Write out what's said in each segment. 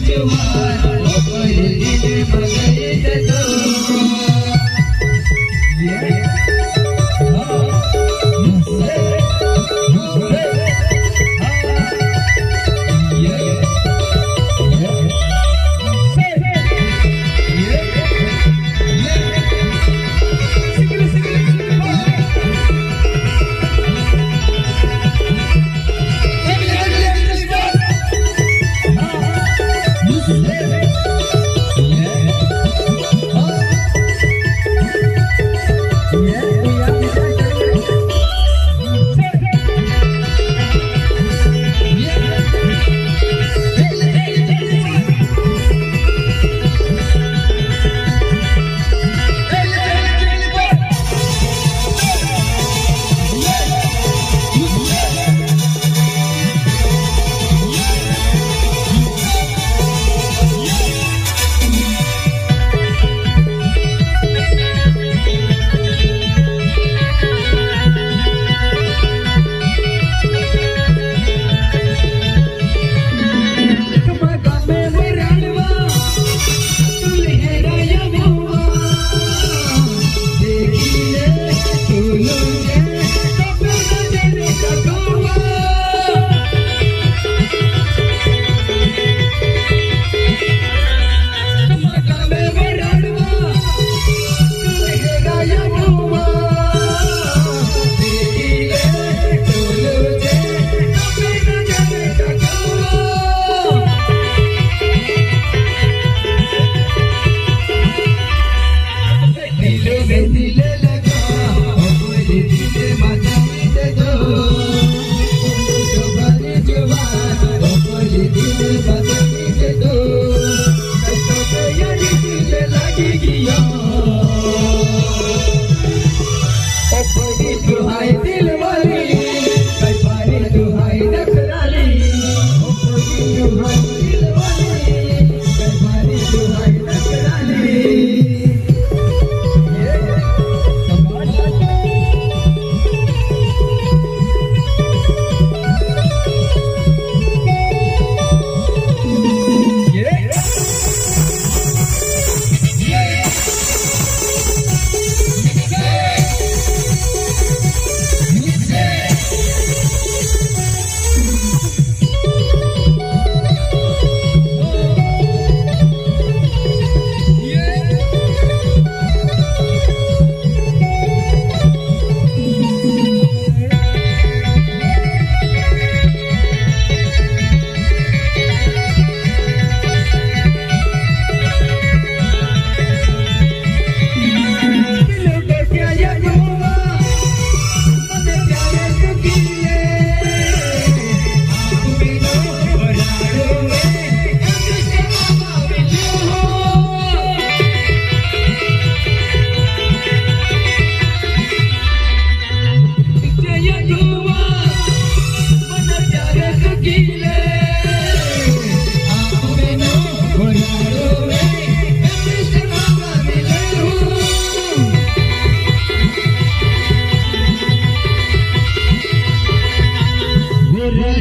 to my, oh,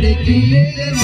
Alegría